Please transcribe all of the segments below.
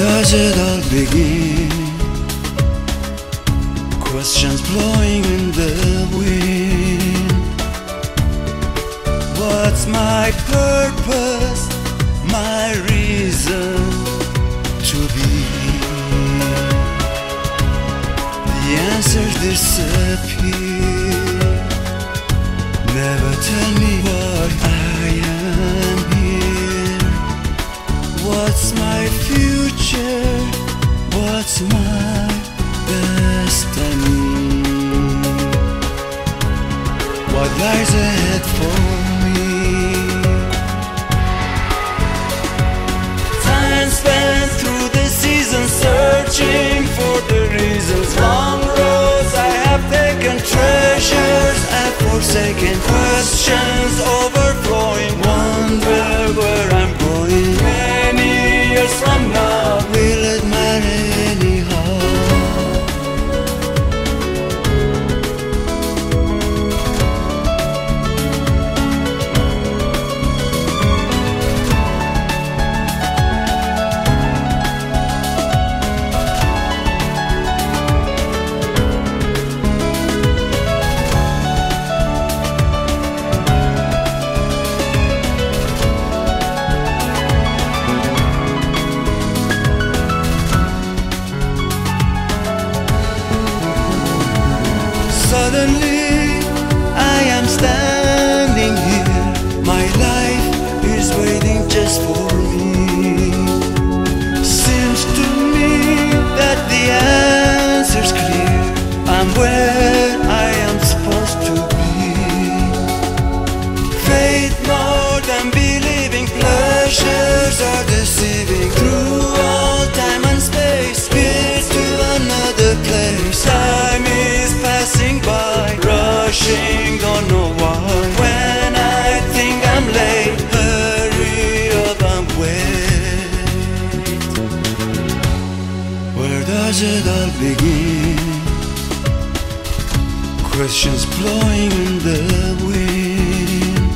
does it all begin? Questions blowing in the wind. What's my purpose? My reason to be? The answers disappear. Never tell me what I My destiny? What lies ahead for me? Time spent through the seasons searching for the reasons. Long roads I have taken, treasures I've forsaken, questions Suddenly, I am standing here. My life is waiting just for me. Seems to me that the answer's clear. I'm where I am supposed to be. Faith more than believing, pleasures are deceiving. desert I'll begin. Questions blowing in the wind.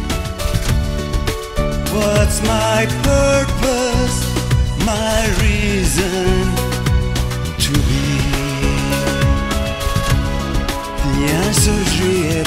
What's my purpose, my reason to be? The answer's real.